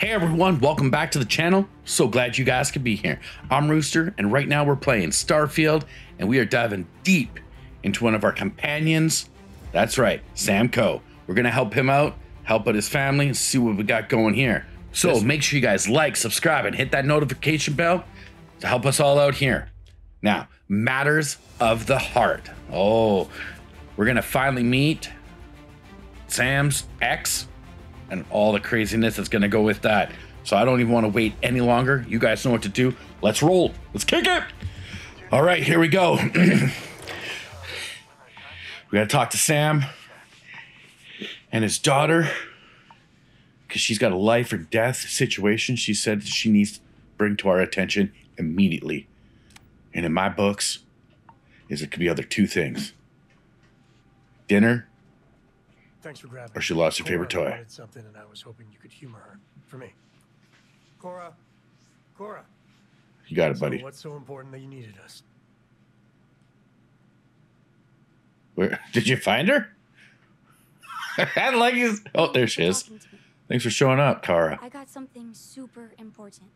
Hey everyone, welcome back to the channel. So glad you guys could be here. I'm Rooster, and right now we're playing Starfield, and we are diving deep into one of our companions. That's right, Sam Coe. We're gonna help him out, help out his family, and see what we got going here. So make sure you guys like, subscribe, and hit that notification bell to help us all out here. Now, matters of the heart. Oh, we're gonna finally meet Sam's ex and all the craziness that's going to go with that. So I don't even want to wait any longer. You guys know what to do. Let's roll. Let's kick it. All right, here we go. we got to talk to Sam and his daughter because she's got a life or death situation she said she needs to bring to our attention immediately. And in my books, is it could be other two things dinner Thanks for grabbing. or she lost her favorite Cora toy. wanted something, and I was hoping you could humor her. For me. Cora. Cora. You got it, So buddy. what's so important that you needed us? Where did you find her? I like you. Oh, there she is. Talking to me. Thanks for showing up, Kara. I got something super important.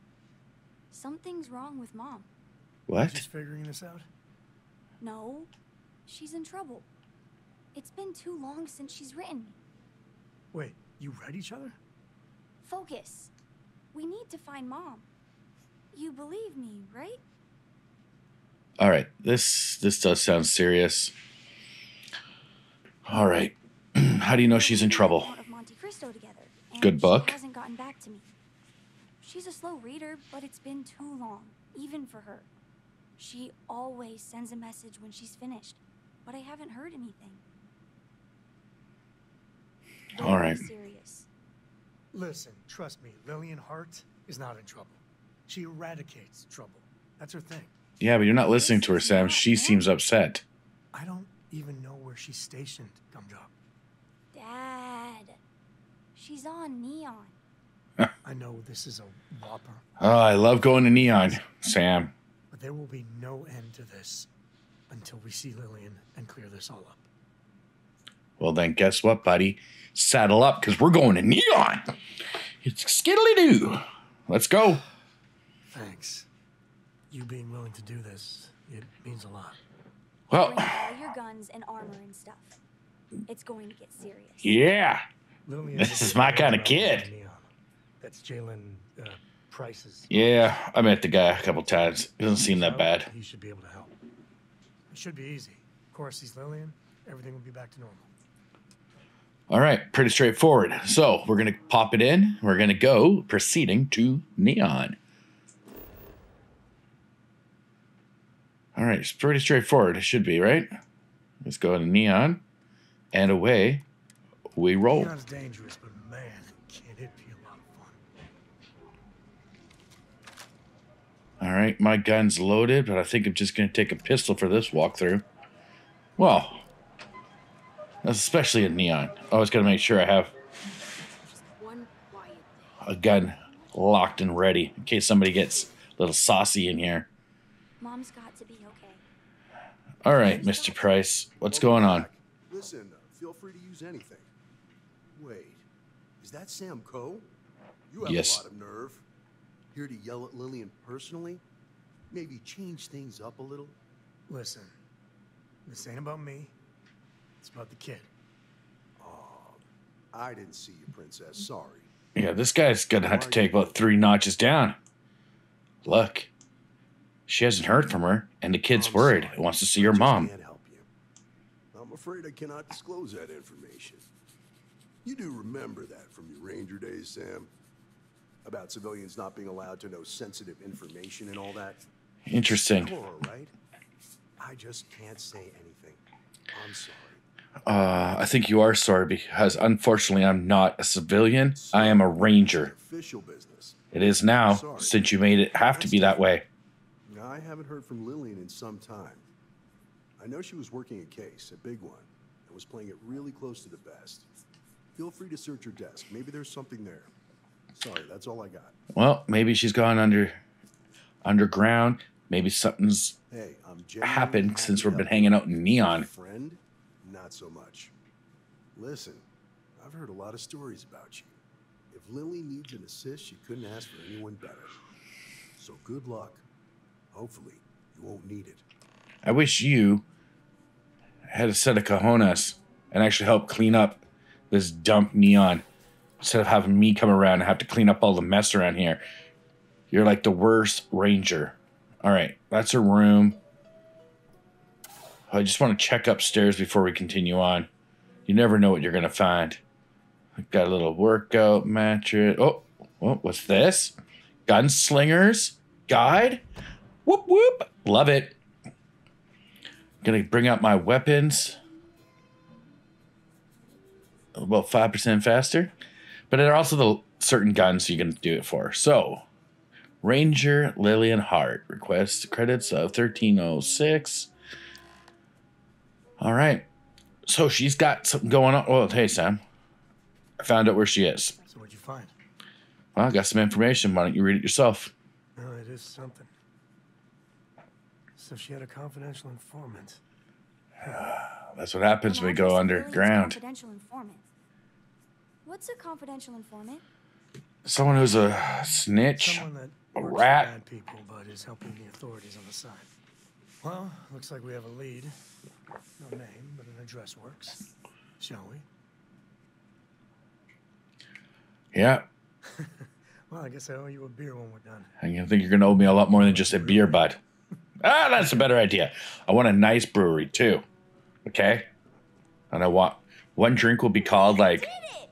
Something's wrong with mom. What? Just figuring this out. No, she's in trouble. It's been too long since she's written me. Wait, you read each other? Focus. We need to find mom. You believe me, right? All right. This this does sound serious. All right. How do you know she's in trouble? Monte Cristo together. Good book. She hasn't gotten back to me. She's a slow reader, but it's been too long, even for her. She always sends a message when she's finished, but I haven't heard anything. All Very right. Serious. Listen, trust me, Lillian Hart is not in trouble. She eradicates trouble. That's her thing. Yeah, but you're not listening to her, Sam. She seems upset. I don't even know where she's stationed, Gumdrop. Dad, she's on Neon. I know this is a whopper, Oh, I love going to Neon, Sam. but there will be no end to this until we see Lillian and clear this all up. Well, then guess what, buddy? Saddle up because we're going to Neon. It's skiddly doo. Let's go. Thanks. You being willing to do this, it means a lot. Well, Bring all your guns and armor and stuff. It's going to get serious. yeah. This is my kinda kid. That's Jalen uh, Price's. Yeah, I met the guy a couple times. Doesn't seem that bad. He should be able to help. It should be easy. Of course, he's Lillian. Everything will be back to normal. All right, pretty straightforward. So we're gonna pop it in. We're gonna go proceeding to Neon. All right, it's pretty straightforward. It should be right. Let's go to Neon, and away we roll. Neon's dangerous, but man, can it be a lot of fun. All right, my gun's loaded, but I think I'm just gonna take a pistol for this walkthrough. Well, especially in Neon. I always gotta make sure I have One quiet day. a gun locked and ready in case somebody gets a little saucy in here. Mom's got to be okay. All right, Mr. Price, what's going on? Listen, feel free to use anything. Wait, is that Sam Coe? You have Yes. a lot of nerve. Here to yell at Lillian personally? Maybe change things up a little? Listen, this ain't about me. It's about the kid. Oh, I didn't see you, Princess. Sorry. Yeah, this guy's gonna have to take about three notches down. Look, she hasn't heard from her, and the kid's I'm worried. sorry. He wants to see I her just mom. can't help you. I'm afraid I cannot disclose that information. You do remember that from your Ranger days, Sam? About civilians not being allowed to know sensitive information and all that? Interesting. Cora, right? I just can't say anything. I'm sorry. Uh, I think you are sorry because unfortunately I'm not a civilian. I am a ranger. Official business. It is now Sorry. since you made it have to be that way. I haven't heard from Lillian in some time. I know she was working a case, a big one, and was playing it really close to the vest. Feel free to search her desk. Maybe there's something there. Sorry, that's all I got. Well, maybe she's gone under underground. Maybe something's Hey, happened since we've been hanging out in Neon. Friend, not so much. Listen, I've heard a lot of stories about you. If Lily needs an assist, she couldn't ask for anyone better. So good luck. Hopefully, you won't need it. I wish you had a set of cojones and actually help clean up this dump neon instead of having me come around and have to clean up all the mess around here. You're like the worst ranger. All right, that's her room. I just want to check upstairs before we continue on. You never know what you're gonna find. I've got a little workout mattress. Oh, what what's this? Gunslingers guide. Whoop whoop. Love it. Gonna bring out my weapons. About five percent faster, but there are also the certain guns you can do it for. So, Ranger Lillian Hart requests credits of thirteen oh six. All right, so she's got something going on. Well, hey Sam, I found out where she is. So what'd you find? Well, I got some information. Why don't you read it yourself? No, it is something. So she had a confidential informant. That's what happens when we go address of Lillian's underground. Confidential informant. What's a confidential informant? Someone who's a snitch. That A rat. bad people, but is helping the authorities on the side. Well, looks like we have a lead. No name, but an address works. Shall we? Yeah, Well, I guess I owe you a beer when we're done. I think you're gonna owe me a lot more than just a beer, bud. Ah, that's a better idea. I want a nice brewery too. Okay, and I want one drink will be called like. Did it!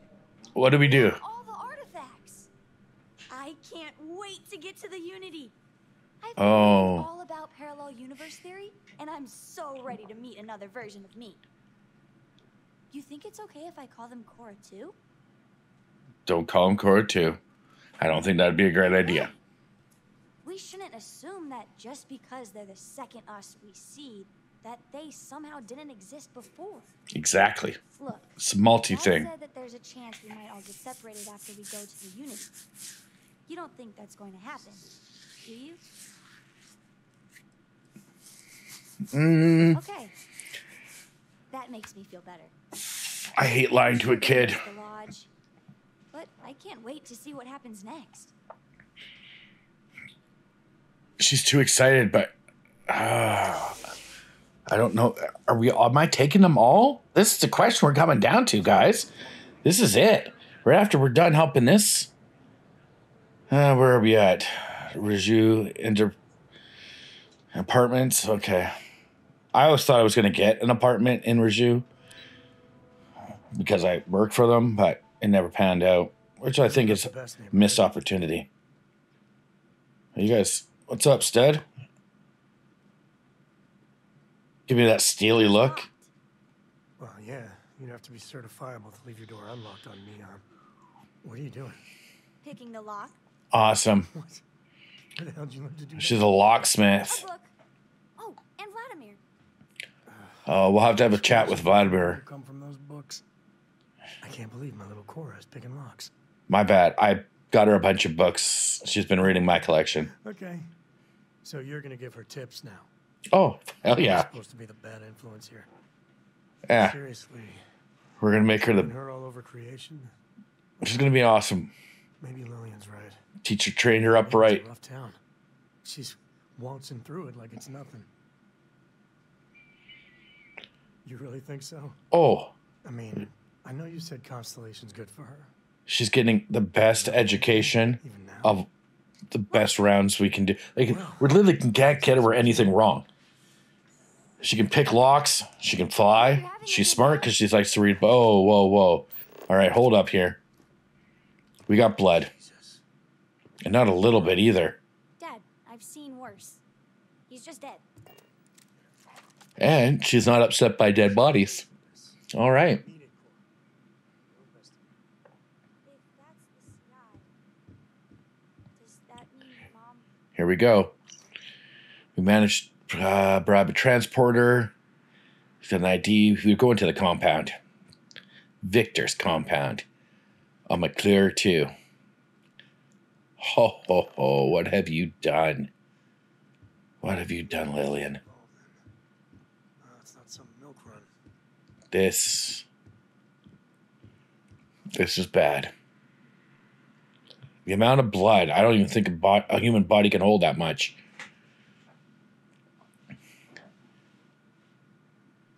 What do we do? All the artifacts. I can't wait to get to the Unity. Oh. all about parallel universe theory, and I'm so ready to meet another version of me. You think it's okay if I call them Cora too? Don't call them Cora too. I don't think that'd be a great idea. We shouldn't assume that just because they're the second us we see, that they somehow didn't exist before. Exactly. Look, It's a multi thing. said that there's a chance we might all get separated after we go to the Unity. You don't think that's going to happen, do you? Mm, Okay. That makes me feel better. I hate lying to a kid. But I can't wait to see what happens next. She's too excited, but uh, I don't know. Are we? Am I taking them all? This is the question we're coming down to, guys. This is it. Right after we're done helping this. Uh, where are we at? Ryujin inter apartments. Okay. I always thought I was going to get an apartment in Ryujin because I work for them, but it never panned out, which I think is a missed opportunity. Hey, You guys, what's up, stud? Give me that steely look. Well, yeah, you'd have to be certifiable to leave your door unlocked on Neon. What are you doing? Picking the lock. Awesome. What? The hell did you learn to do She's that? a A locksmith. Oh, and Vladimir. Oh, we'll have to have a chat with Vladimir. Come from those books. I can't believe my little Cora is picking locks. My bad. I got her a bunch of books. She's been reading my collection. Okay. So you're gonna give her tips now. Oh, hell You're yeah. supposed to be the bad influence here. Yeah. Seriously, We're going to make her the. her all over creation. She's going to be awesome. Maybe Lillian's right. Teach her, train her up right. It's rough town. She's waltzing through it like it's nothing. You really think so? Oh, I mean, I know you said Constellation's good for her. she's getting the best education of the best rounds we can do. Like, we literally can can't get her anything wrong. She can pick locks. She can fly. She's smart because she likes to read. Oh, whoa, whoa. All right, hold up here. We got blood. And not a little bit either. Dad, I've seen worse. He's just dead. And she's not upset by dead bodies. All right. Here we go. We managed to uh, bribe a transporter. Got an ID. We go into the compound. Victor's compound. On McClure, too. Ho, ho, ho. What have you done? What have you done, Lillian? Oh, it's not some milk run. This. This is bad. The amount of blood, I don't even think a, bo- a human body can hold that much.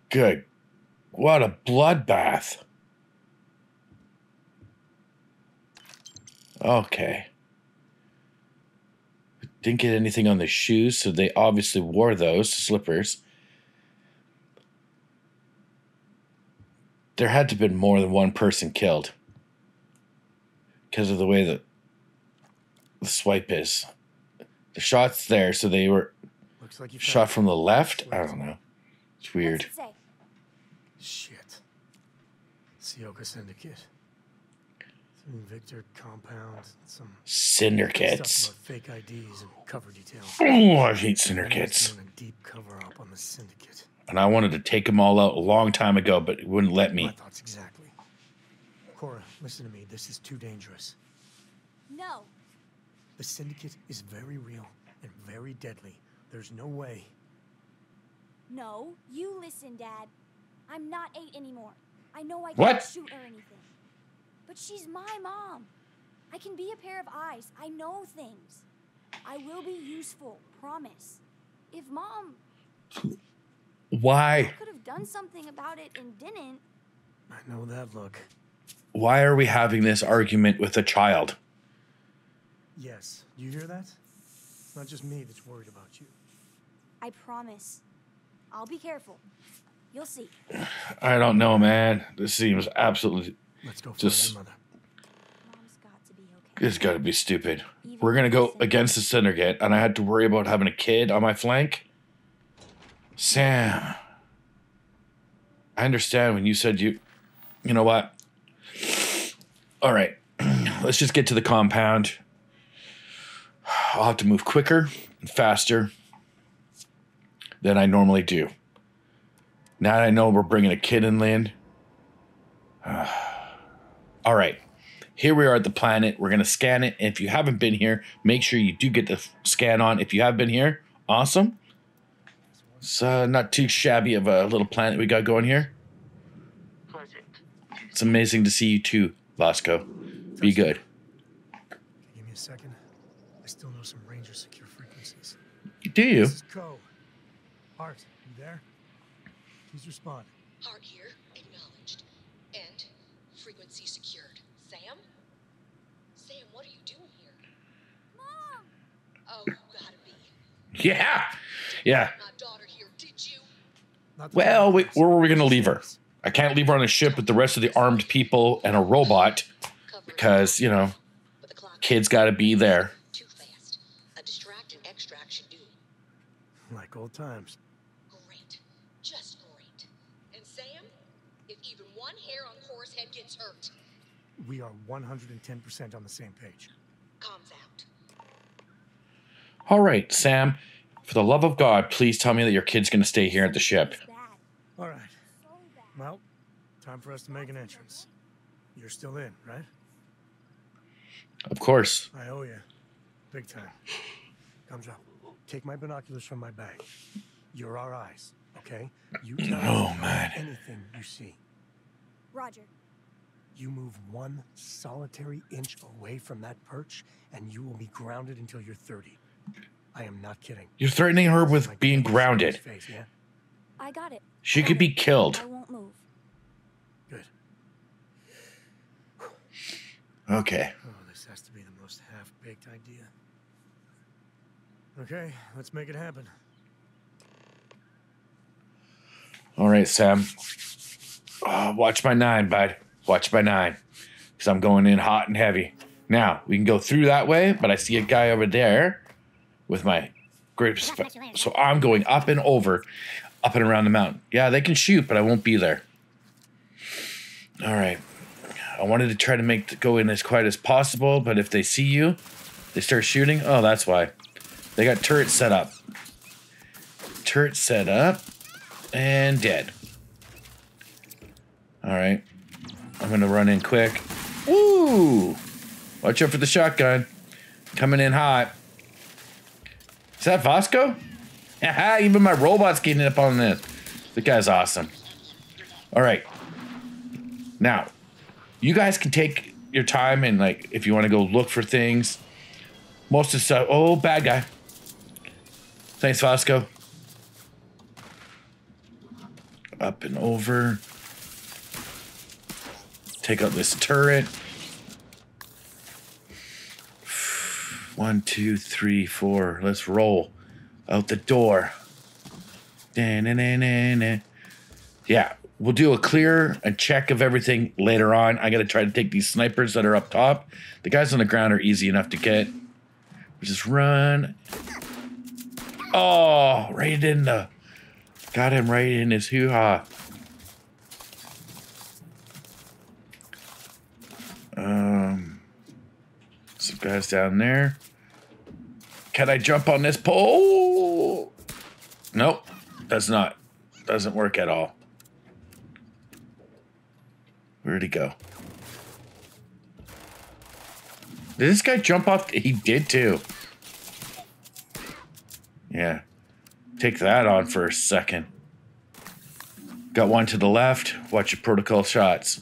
Good. What a bloodbath. Okay. Didn't get anything on the shoes, so they obviously wore those slippers. There had to have been more than one person killed because of the way that the swipe is. The shot's there, so they were Looks like you shot from the left. I don't know. It's weird. It? Shit. Sioka Syndicate. Some Victor compound. Some Syndicates. stuff fake IDs and cover details. Oh, I hate Anyways, syndicates. deep cover up on the syndicate. And I wanted to take them all out a long time ago, but it wouldn't let me. My thoughts exactly. Cora, listen to me. This is too dangerous. No. The syndicate is very real and very deadly. There's no way. No. You listen, Dad. I'm not eight anymore. I know I can't What? shoot or anything. But she's my mom. I can be a pair of eyes. I know things. I will be useful. Promise. If mom Why? I could have done something about it and didn't, I know that look. Why are we having this argument with a child? Yes. You hear that? It's not just me that's worried about you. I promise. I'll be careful. You'll see. I don't know, man. This seems absolutely. Let's go find Just- Mom's your mother. got to be okay. It's got to be stupid. We're gonna go against the syndicate, and I had to worry about having a kid on my flank. Sam, I understand when you said you. You know what? All right, let's just get to the compound. I'll have to move quicker and faster than I normally do. Now that I know we're bringing a kid inland. Uh, all right here we are at the planet. We're gonna scan it. If you haven't been here, make sure you do get the scan on. If you have been here, awesome. It's uh, not too shabby of a little planet we got going here. It's amazing to see you too, Vasco. Be good. Give me a second. I still know some Ranger secure frequencies. Do you? This is Coe. Hart, you there? Please respond. Hart here, acknowledged. And frequency secured. Sam? Sam, what are you doing here? Mom! Oh, you gotta be. Yeah, yeah. My daughter here, did you? Not that Well, wait, where were we gonna leave her? I can't leave her on a ship with the rest of the armed people and a robot because you know But the clock kids got to be there. too fast. A distract and extract should do. Like old times. Great. Just great. And Sam, if even one hair on Cora's head gets hurt, We are 110% on the same page. comms out. All right, Sam. For the love of God, please tell me that your kid's gonna stay here at the ship. All right. Well, time for us to make an entrance. You're still in, right? Of course. I owe you. Big time. Comes up. Take my binoculars from my bag. You're our eyes, okay? You tell us man. anything you see. Roger. You move one solitary inch away from that perch, and you will be grounded until you're 30. I am not kidding. You're threatening her with Like being punch in his grounded. Face, yeah? I got it. She could be killed. I won't move. Good. Okay. Oh, this has to be the most half-baked idea. Okay, let's make it happen. All right, Sam. Uh, watch my nine, bud. Watch my nine. Because I'm going in hot and heavy. Now, we can go through that way, but I see a guy over there with my great. So I'm going up and over, up and around the mountain. Yeah, they can shoot, but I won't be there. All right. I wanted to try to make the, go in as quiet as possible, but if they see you, they start shooting. Oh, that's why. They got turrets set up. Turret set up and dead. All right. I'm going to run in quick. Woo! Watch out for the shotgun. Coming in hot. Is that Vasco? Even my robot's getting up on this. The guy's awesome. All right. Now, you guys can take your time and like if you want to go look for things. Most of the stuff. Oh, bad guy. Thanks, Vasco. Up and over. Take out this turret. One, two, three, four. Let's roll out the door. Da-na-na-na-na. Yeah, we'll do a clear and check of everything later on. I got to try to take these snipers that are up top. The guys on the ground are easy enough to get. We just run. Oh, right in the. Got him right in his hoo ha. Um, some guys down there. Can I jump on this pole? Nope, does not. Doesn't work at all. Where'd he go? Did this guy jump off? He did too. Yeah. Take that on for a second. Got one to the left. Watch your protocol shots.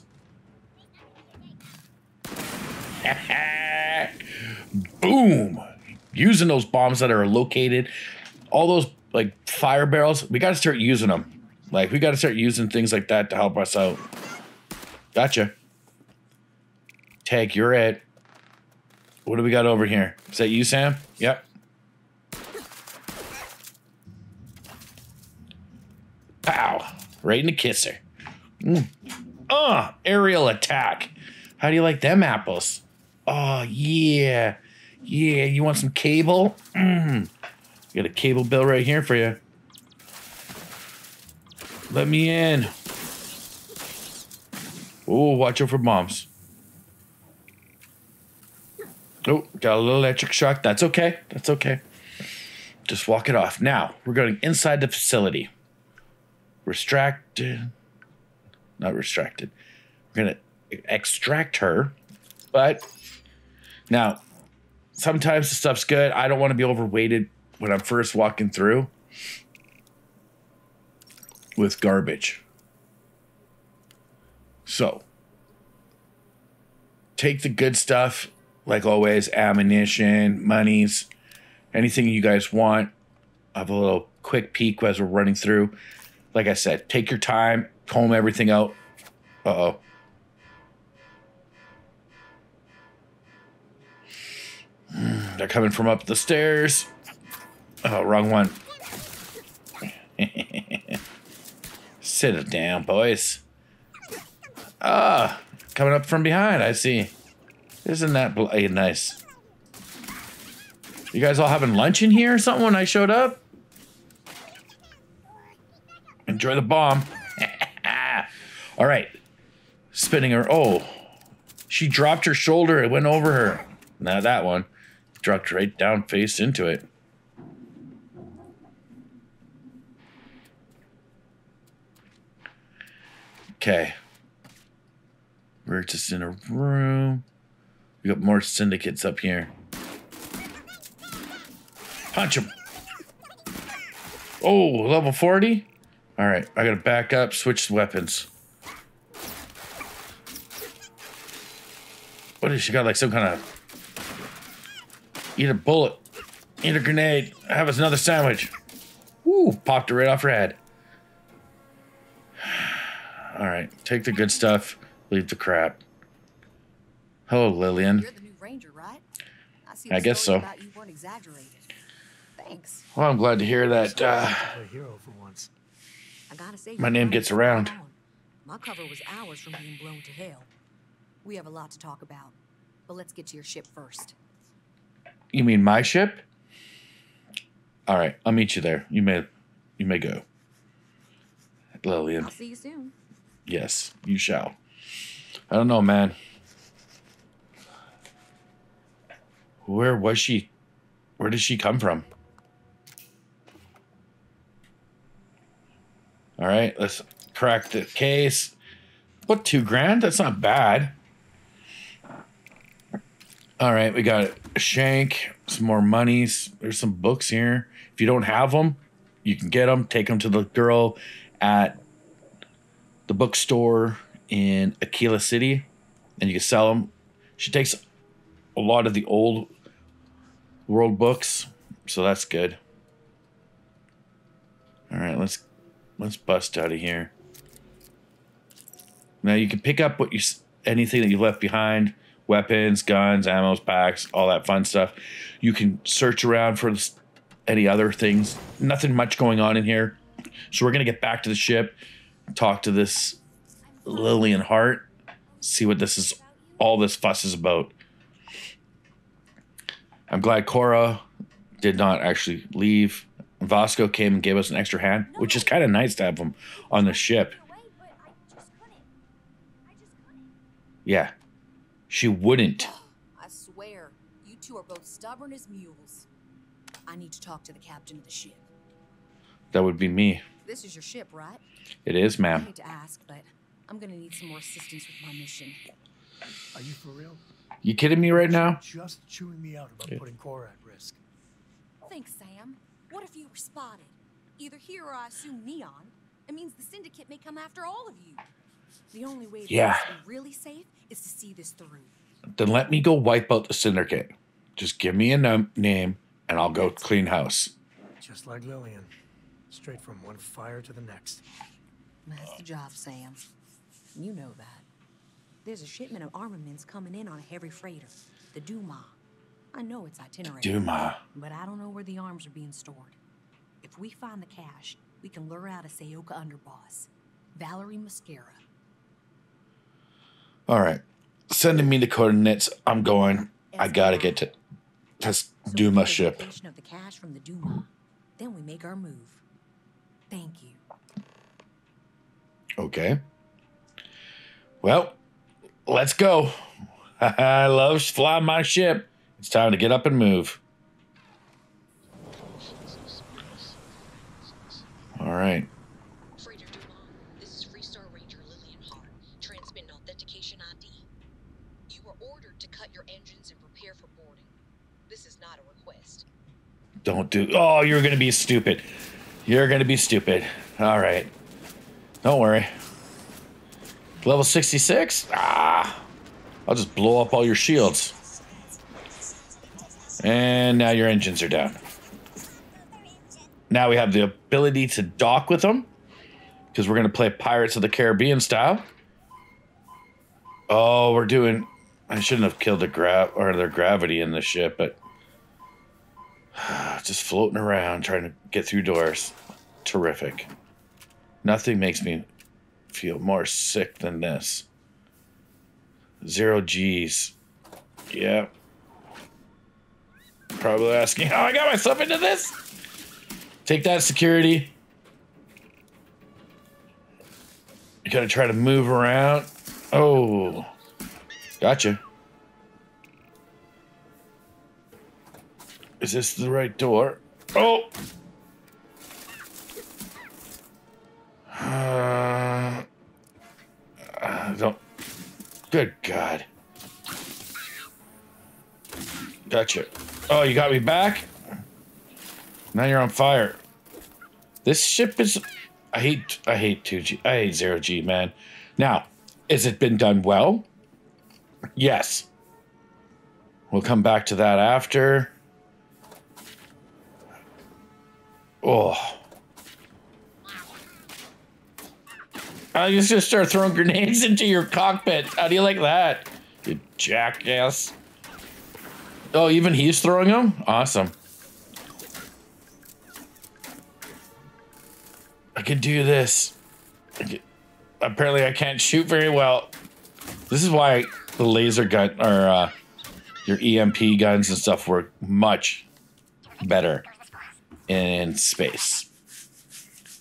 Boom! Using those bombs that are located, all those like fire barrels, we got to start using them. Like, we got to start using things like that to help us out. Gotcha. Tag, you're it. What do we got over here? Is that you, Sam? Yep. Pow! Right in the kisser. Mm. Uh, aerial attack. How do you like them apples? Oh, yeah. Yeah, you want some cable? Mm. Got a cable bill right here for you. Let me in. Oh, watch out for bombs. Oh, got a little electric shock. That's okay. That's okay. Just walk it off. Now, we're going inside the facility. Restracted. Not restracted. We're going to extract her. But now, sometimes the stuff's good. I don't want to be overweighted when I'm first walking through with garbage. So, take the good stuff, like always ammunition, monies, anything you guys want. I Have a little quick peek as we're running through. Like I said, take your time, comb everything out. Uh oh. They're coming from up the stairs. Oh, wrong one. Sit it down, boys. Ah, coming up from behind, I see. Isn't that eh, nice? You guys all having lunch in here or something when I showed up? Enjoy the bomb. all right. Spinning her. Oh, she dropped her shoulder. It went over her. Now that one dropped right down face into it. Okay. We're just in a room. We got more syndicates up here. Punch him. Oh, level 40? All right, I gotta back up, switch weapons. What is she got? Like some kind of. Eat a bullet. Eat a grenade. Have us another sandwich. Woo! Popped it right off her head. All right, take the good stuff, leave the crap. Hello, Lillian. You're the new ranger, right? I, see I the guess so. About you weren't exaggerated. Thanks. Well, I'm glad to hear that. Uh, hero for once. I gotta say, My you're name gets spot around. My cover was hours from being blown to hell. We have a lot to talk about, but let's get to your ship first. You mean my ship? All right, I'll meet you there. You may, you may go. Lillian, I'll see you soon. yes, you shall. I don't know, man. Where was she? Where did she come from? All right, let's crack the case. What, two grand? That's not bad. All right, we got shank, some more monies. There's some books here. If you don't have them, you can get them. Take them to the girl at the bookstore in Akila City, and you can sell them. She takes a lot of the old world books, so that's good. All right, let's let's bust out of here. Now you can pick up what you anything that you left behind, weapons, guns, ammo packs, all that fun stuff. You can search around for any other things. Nothing much going on in here. So we're gonna get back to the ship, talk to this Lillian Hart, see what this is all this fuss is about. I'm glad Cora did not actually leave. Vasco came and gave us an extra hand, which is kind of nice to have him on the ship. Away, but I just couldn't. I just couldn't. Yeah. She wouldn't. Oh, I swear, you two are both stubborn as mules. I need to talk to the captain of the ship. That would be me. This is your ship, right? It is, ma'am. I ma'am. hate to ask, but I'm gonna need some more assistance with my mission. Are you for real? You kidding me right now? Just chewing me out about Yeah. putting Cora at risk. Thanks, Sam. What if you were spotted? Either here or I assume Neon. It means the Syndicate may come after all of you. The only way for Yeah. us to be really safe is to see this through. Then let me go wipe out the syndicate. Just give me a num- name and I'll go clean house. Just like Lillian. Straight from one fire to the next. That's the job, Sam. You know that. There's a shipment of armaments coming in on a heavy freighter, the Duma. I know its itinerary. Duma. But I don't know where the arms are being stored. If we find the cache, we can lure out a Sayoka underboss, Valerie Mascara. All right. Sending me the coordinates. I'm going. I gotta get to this Duma ship. of the cache from the Duma. Then we make our move. Thank you. Okay. Well, let's go. I love flying my ship. It's time to get up and move. All right. Freighter Duma, this is Freestar Ranger Lillian Hart. Transmit an authentication ID. You were ordered to cut your engines and prepare for boarding. This is not a request. Don't do. Oh, you're gonna be stupid. You're gonna be stupid. All right. Don't worry. Level 66? Ah. I'll just blow up all your shields. And now your engines are down. Now we have the ability to dock with them because we're going to play Pirates of the Caribbean style. Oh, we're doing. I shouldn't have killed the gra or their gravity in the ship, but just floating around trying to get through doors. Terrific. Nothing makes me feel more sick than this. Zero G's. Yeah. Probably asking how I got myself into this. Take that security. You gotta try to move around. Oh. Gotcha. Is this the right door? Oh. Uh, uh, don't. Good God. Gotcha. Oh, you got me back? Now you're on fire. This ship is. I hate. I hate two G. I hate zero G, man. Now, has it been done well? Yes. We'll come back to that after. Oh. I just just start throwing grenades into your cockpit. How do you like that? You jackass. Oh, even he's throwing them? Awesome. I can do this. I can- Apparently, I can't shoot very well. This is why the laser gun or uh, your EMP guns and stuff work much better in space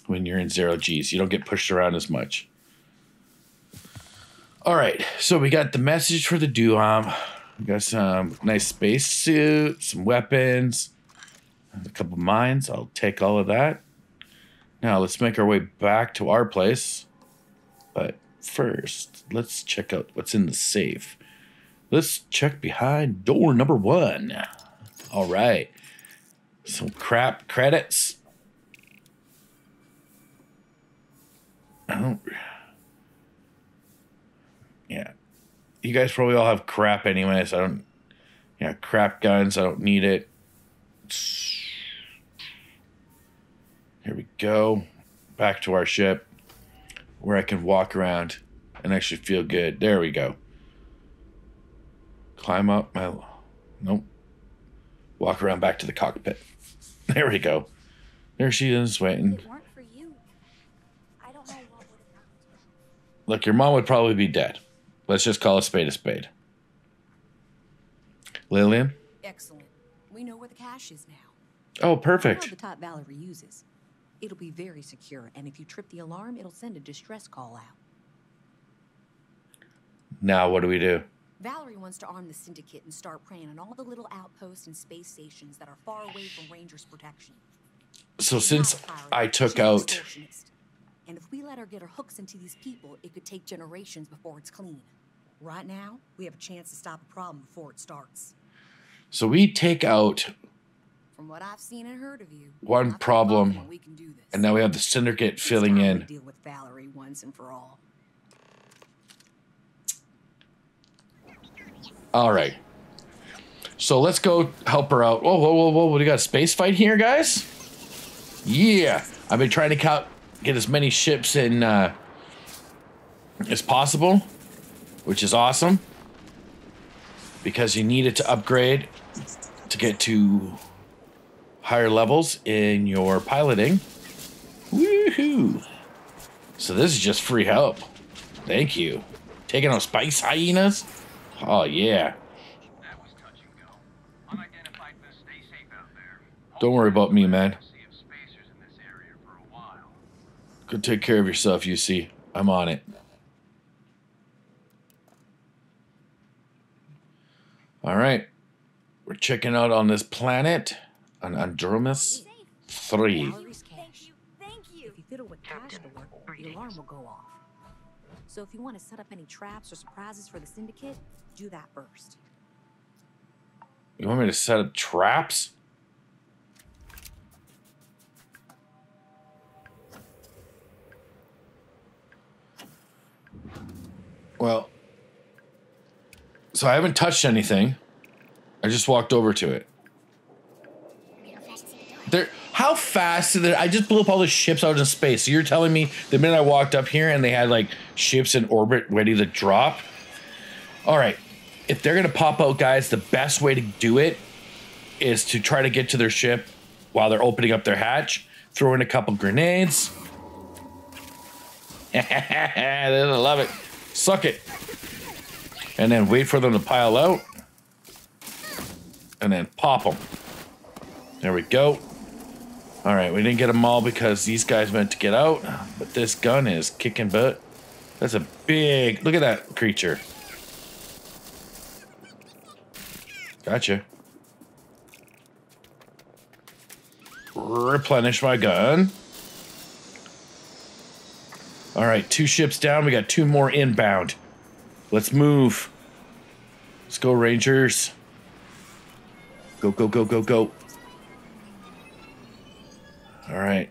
when you're in zero G's. You don't get pushed around as much. All right, so we got the message for the Duom. We got some nice space suit, some weapons, a couple mines. I'll take all of that. Now let's make our way back to our place. But first, let's check out what's in the safe. Let's check behind door number one. All right. Some crap credits. I don't. Yeah. you guys probably all have crap anyways. I don't. Yeah, crap guns. I don't need it. Here we go. Back to our ship where I can walk around and actually feel good. There we go. Climb up my. Nope. Walk around back to the cockpit. There we go. There she is waiting. it weren't for you, I don't know what would have happened. Look, your mom would probably be dead. Let's just call a spade a spade. Lillian? Excellent. We know where the cache is now. Oh, perfect. the type Valerie uses. It'll be very secure, and if you trip the alarm, it'll send a distress call out. Now, what do we do? Valerie wants to arm the Syndicate and start preying on all the little outposts and space stations that are far away from Rangers' protection. So, She's since pirate, I took out. And if we let her get her hooks into these people, it could take generations before it's clean. Right now, we have a chance to stop a problem before it starts. So, we take out. From what I've seen and heard of you, One problem, we can do this. And now we have the syndicate filling in. Deal with Valerie once and for all. All right. So, let's go help her out. Whoa, whoa, whoa, whoa. Do got? A space fight here, guys? Yeah. I've been trying to count, get as many ships in uh, as possible, which is awesome. Because you need it to upgrade to get to higher levels in your piloting. Woohoo! So this is just free help. Thank you. Taking out spice hyenas? Oh yeah. That was touch and go. Unidentified fish stay safe out there. Don't worry about me, man. Sea of spacers in this area for a while. Go take care of yourself, you see. I'm on it. All right. We're checking out on this planet on Andromas 3. Thank you, thank you. If you fiddle with cash the alarm will go off. So if you want to set up any traps or surprises for the Syndicate, do that first. You want me to set up traps? Well, so I haven't touched anything. I just walked over to it. There, how fast did? I just blew up all the ships out in space. So you're telling me the minute I walked up here and they had like ships in orbit ready to drop? All right, if they're gonna pop out, guys, the best way to do it is to try to get to their ship while they're opening up their hatch. Throw in a couple grenades. I love it. Suck it. And then wait for them to pile out. And then pop them. There we go. All right, we didn't get them all because these guys meant to get out, but this gun is kicking butt. That's a big. Look at that creature. Gotcha. Replenish my gun. All right, two ships down. We got two more inbound. Let's move. Let's go, Rangers. Go, go, go, go, go. All right.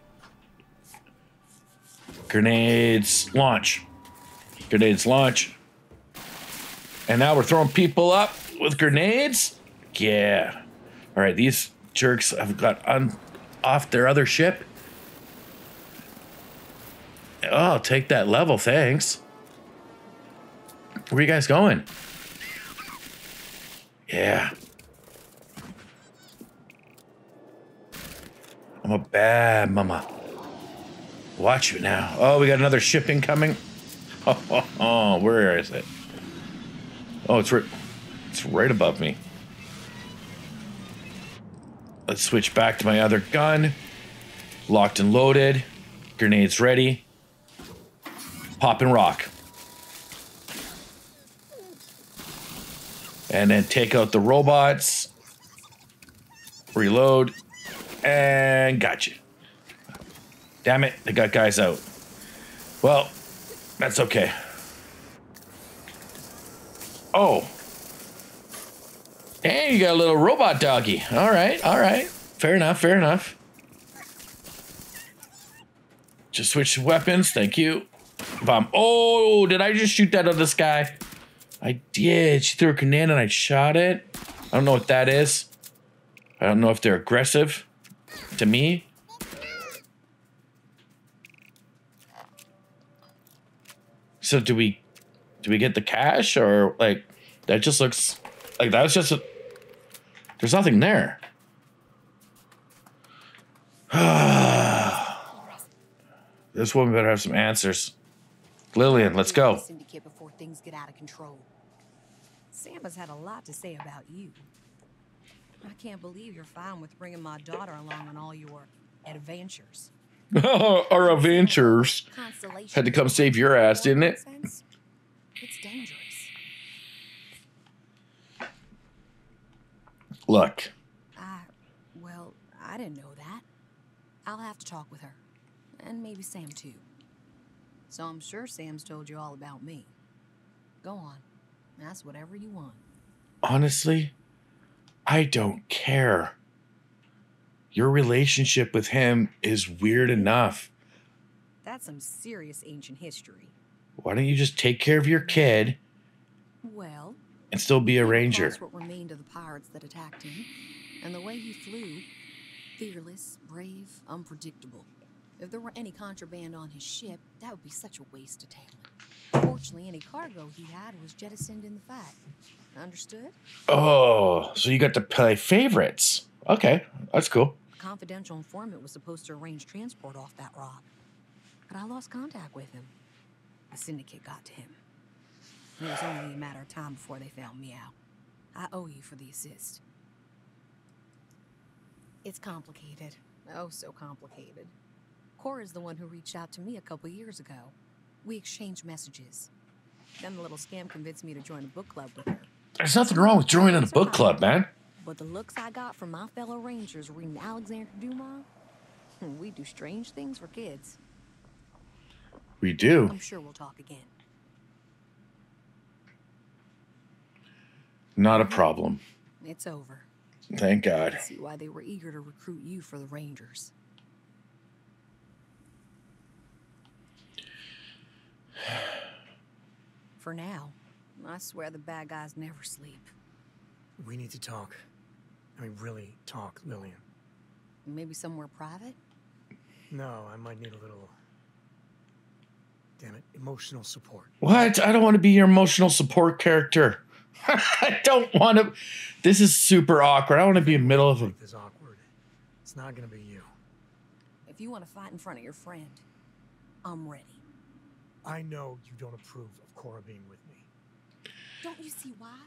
Grenades launch. Grenades launch. And now we're throwing people up with grenades. Yeah. All right, these jerks have got un- off their other ship. Oh, I'll take that level, thanks. Where are you guys going? Yeah. I'm a bad mama. Watch it now. Oh, we got another ship incoming. Oh, where is it? Oh, it's right. It's right above me. Let's switch back to my other gun. Locked and loaded. Grenades ready. Pop and rock. And then take out the robots. Reload. And gotcha. Damn it, they got guys out. Well, that's okay. Oh. Hey, you got a little robot doggy. All right, all right. Fair enough, fair enough. Just switch weapons. Thank you. Bomb. Oh, did I just shoot that other sky? I did. She threw a grenade and I shot it. I don't know what that is. I don't know if they're aggressive to me. So do we do we get the cash or like that just looks like that's just a there's nothing there. this woman better have some answers. Lillian, let's go. Syndicate before things get out of control. Sam has had a lot to say about you. I can't believe you're fine with bringing my daughter along on all your adventures. Our adventures had to come save your ass, didn't it? Sense? It's dangerous. Look, I, well, I didn't know that. I'll have to talk with her. And maybe Sam too. So I'm sure Sam's told you all about me. Go on. Ask whatever you want. honestly, I don't care. Your relationship with him is weird enough. That's some serious ancient history. Why don't you just take care of your kid Well, and still be a ranger? recalls what remained of the pirates that attacked him, and the way he flew, fearless, brave, unpredictable. If there were any contraband on his ship, that would be such a waste of talent. Fortunately, any cargo he had was jettisoned in the fight. Understood? Oh, so you got to play favorites. Okay, that's cool. A confidential informant was supposed to arrange transport off that rock, but I lost contact with him. The syndicate got to him. It was only a matter of time before they found me out. I owe you for the assist. It's complicated. Oh, so complicated. Cora's the one who reached out to me a couple years ago. We exchanged messages. Then the little scam convinced me to join a book club with her. There's nothing wrong with joining a book club, man. But the looks I got from my fellow Rangers reading Alexander Dumas, hmm, we do strange things for kids. We do. I'm sure we'll talk again. Not a problem. It's over. Thank God. I See why they were eager to recruit you for the Rangers. For now, I swear the bad guys never sleep. We need to talk. I mean, really talk, Lillian. Maybe somewhere private? No, I might need a little. Damn it, emotional support. What? I don't want to be your emotional support character. I don't want to. This is super awkward. I want to be in the middle of a. Make this awkward. It's not gonna be you. If you want to fight in front of your friend, I'm ready. I know you don't approve of Cora being with me. Don't you see why?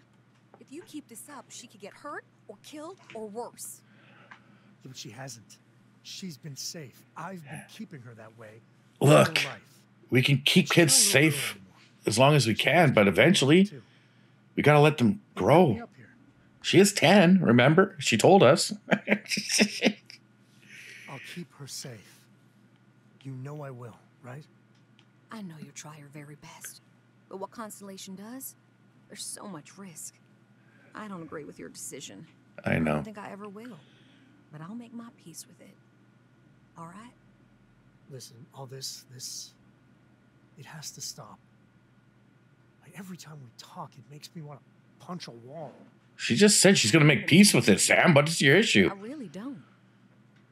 If you keep this up, she could get hurt or killed or worse. Yeah, but she hasn't. She's been safe. I've been keeping her that way. Look, we can keep She's kids not a little girl safe as long as we can, but eventually Too. we got to let them grow. She is 10, remember? She told us. I'll keep her safe. You know I will, right? I know you try your very best, but what Constellation does, there's so much risk. I don't agree with your decision. I know. I don't think I ever will, but I'll make my peace with it. All right? Listen, all this, this, it has to stop. Like every time we talk, it makes me want to punch a wall. She just said she's going to make peace with it, Sam. What is your issue? I really don't.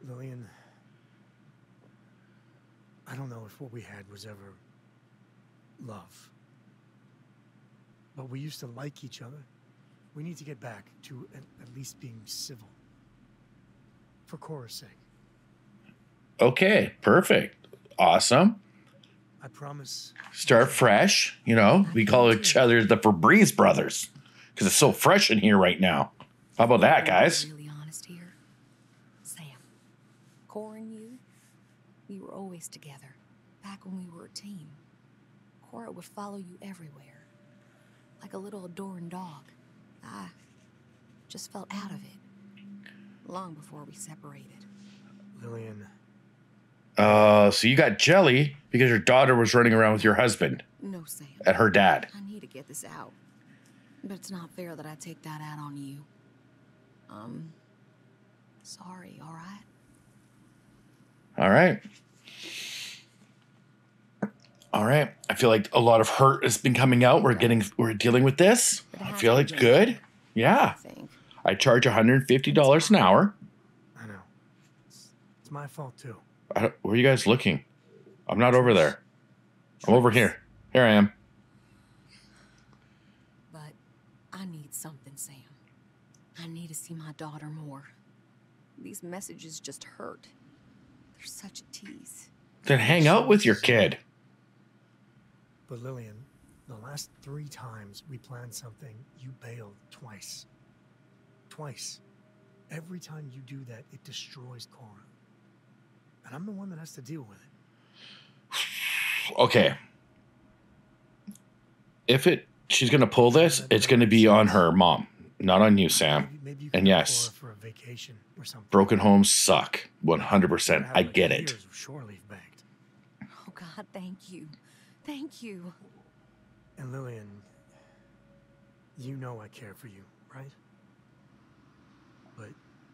Lillian, I don't know if what we had was ever love. But we used to like each other. We need to get back to at, at least being civil. For Cora's sake. Okay, perfect. Awesome. I promise. Start fresh. You know, we call each other the Febreze brothers because it's so fresh in here right now. How about that, If I'm guys? Really honest here, Sam, Cora and you, we were always together. Back when we were a team, Cora would follow you everywhere, like a little adoring dog. I just felt out of it long before we separated. Lillian, Uh, so you got jelly because your daughter was running around with your husband No, Sam. at her dad. I need to get this out. But it's not fair that I take that out on you. Um, sorry, all right? All right. All right. I feel like a lot of hurt has been coming out. We're getting we're dealing with this. I feel like it's good. Yeah. I think. I charge $150 an hour. I know. It's, it's my fault too. I don't- where are you guys looking? I'm not over there. I'm over here. Here I am. But I need something, Sam. I need to see my daughter more. These messages just hurt. They're such a tease. Then hang out with your kid. But Lillian, the last three times we planned something, you bailed twice. Twice. Every time you do that, it destroys Cora. And I'm the one that has to deal with it. Okay. If it she's gonna pull this, it's gonna be on her mom, not on you, Sam. Maybe, maybe you and yes, for a vacation or something. Broken homes suck. 100%. I get it. years of shore leave banked. Oh, God, thank you. Thank you. And Lillian, you know I care for you, right? But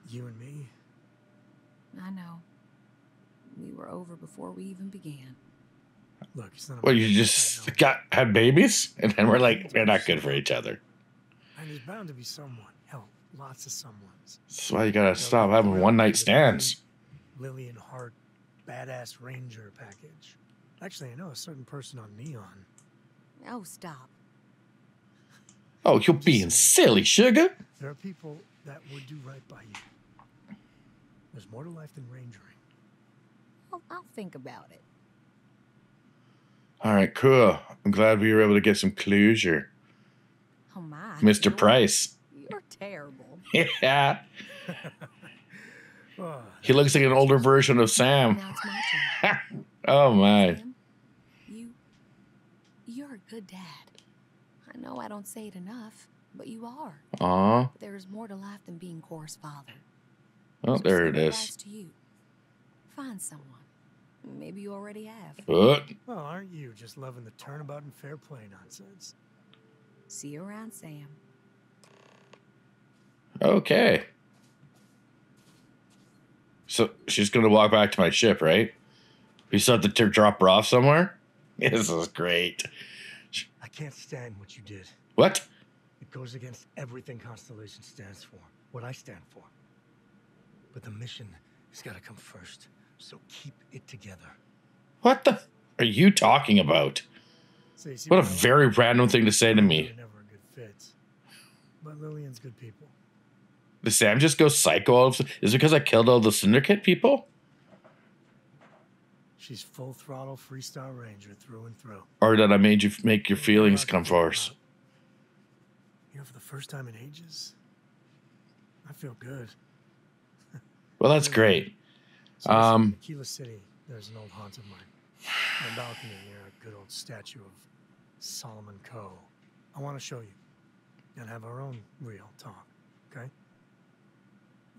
you and me, I know. We were over before we even began. look, it's not Well, you you, just got had babies, and then we're like, we're not good for each other. And there's bound to be someone. Hell, lots of someones. That's why you gotta stop having one-night stands. Lillian Hart, badass ranger package. Actually, I know a certain person on Neon. Oh, stop. Oh, you're being silly, sugar. There are people that would do right by you. There's more to life than rangering. I'll, I'll think about it. All right, cool. I'm glad we were able to get some closure, Oh, my. Mr. you're- Price. You're terrible. yeah, Oh, he looks like an older version of Sam. Now it's my turn. oh my. Sam, you, you're a good dad. I know I don't say it enough, but you are. Aw. There's more to life than being Cora's father. Oh, So there it is. it my To you, find someone. Maybe you already have. What? well, aren't you just loving the turnabout and fair play nonsense? See you around, Sam. Okay. So she's gonna walk back to my ship, right? We still have to t- drop her off somewhere. This is great. I can't stand what you did. What? It goes against everything Constellation stands for, what I stand for. But the mission has got to come first, so keep it together. What the f- are you talking about? So you What a what I very random thing to say to me. They're never a good fit. But Lillian's good people. Did Sam just go psycho? Is it because I killed all the syndicate people? She's full throttle Freestar ranger through and through. Or that I made you make your feelings come first? You know, for the first time in ages, I feel good. Well, that's great. So Um, in Akila City, there's an old haunt of mine. On a balcony near a good old statue of Solomon Coe. I want to show you and have our own real talk, okay?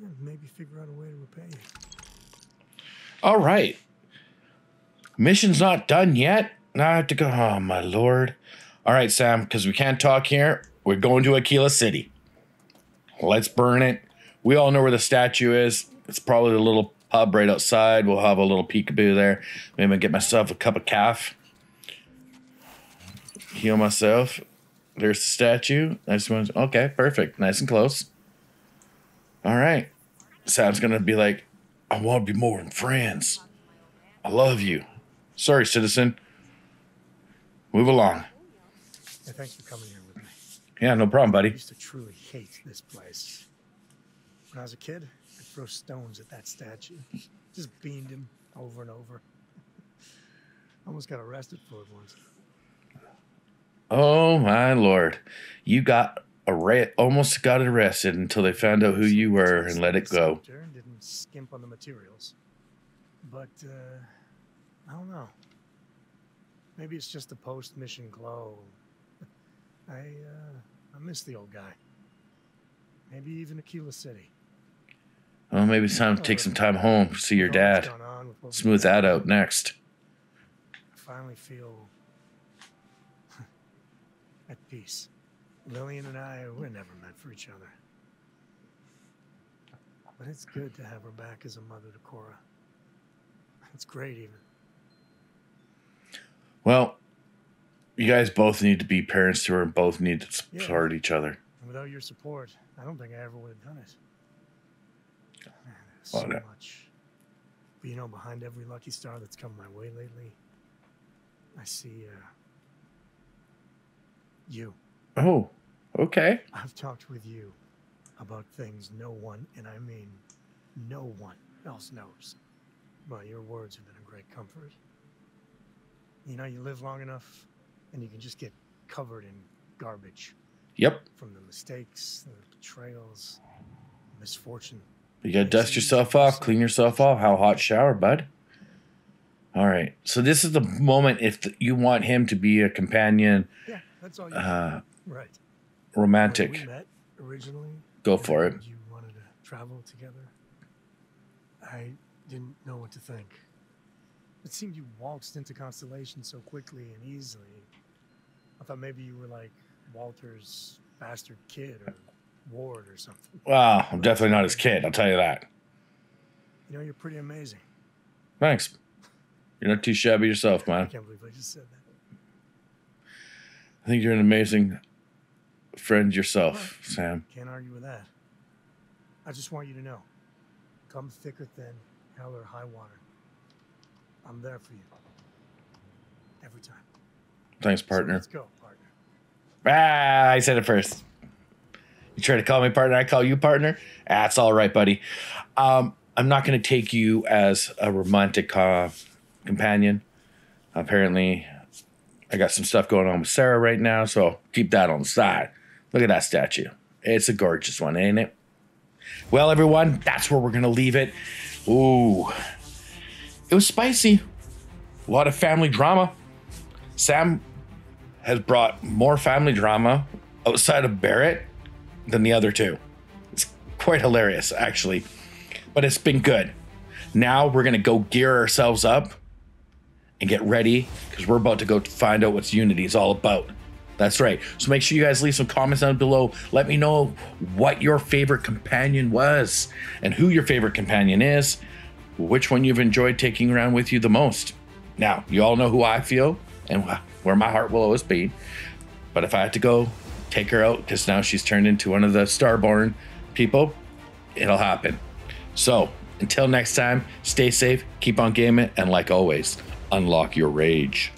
Yeah, maybe figure out a way to repay you. All right. Mission's not done yet. Now I have to go. Oh, my lord. All right, Sam, because we can't talk here. We're going to Akila City. Let's burn it. We all know where the statue is. It's probably the little pub right outside. We'll have a little peekaboo there. Maybe I'll get myself a cup of calf. Heal myself. There's the statue. Nice one. Okay, perfect. Nice and close. All right. Sam's gonna be like, I want to be more than friends. I love you. Sorry, citizen. Move along. For coming here with me. Yeah, no problem, buddy. I used to truly hate this place. When I was a kid, I'd throw stones at that statue. Just beamed him over and over. Almost got arrested for it once. Oh my lord, you got arra- almost got arrested until they found out who you were and let it go. Didn't skimp on the materials. But, uh, I don't know. Maybe it's just the post-mission glow. I, uh, I miss the old guy. Maybe even Akila City. Well, maybe it's time to take some time home, see your With all that's dad. gone on with what we've Smooth that out next. I finally feel at peace. Lillian and I, we're never meant for each other. But it's good to have her back as a mother to Cora. It's great, even. Well, you guys both need to be parents to her and both need to Yeah. support each other. And without your support, I don't think I ever would have done it. Man, so much. But you know, behind every lucky star that's come my way lately, I see uh, you. Oh, okay. I've talked with you about things no one, and I mean no one else knows. Well, your words have been a great comfort. You know, you live long enough, and you can just get covered in garbage Yep. from the mistakes, the betrayals, misfortune. You gotta dust yourself off, clean yourself off. How hot shower, bud? All right. So this is the moment if you want him to be a companion, Yeah, that's all you uh, right. romantic. When we met originally. Go for it. You wanted to travel together. I didn't know what to think. It seemed you waltzed into Constellation so quickly and easily. I thought maybe you were like Walter's bastard kid or Ward or something. Well, I'm definitely not his kid. I'll tell you that. You know, you're pretty amazing. Thanks. You're not too shabby yourself, man. I can't believe I just said that. I think you're an amazing friend yourself, Sam. Can't argue with that. I just want you to know come thick or thin, hell or high water. I'm there for you. Every time. Thanks, So partner. let's go, partner. Ah, I said it first. You try to call me partner, I call you partner. That's all right, buddy. Um, I'm not going to take you as a romantic uh, companion. Apparently, I got some stuff going on with Sarah right now, so keep that on the side. Look at that statue. It's a gorgeous one, ain't it? Well, everyone, that's where we're going to leave it. Ooh, it was spicy. A lot of family drama. Sam has brought more family drama outside of Barrett than the other two. It's quite hilarious, actually, but it's been good. Now we're gonna go gear ourselves up and get ready because we're about to go find out what Unity is all about. That's right. So make sure you guys leave some comments down below. Let me know what your favorite companion was and who your favorite companion is, which one you've enjoyed taking around with you the most. Now, you all know who I feel and where my heart will always be. But if I had to go take her out because now she's turned into one of the Starborn people, it'll happen. So until next time, stay safe, keep on gaming, and like always, unlock your rage.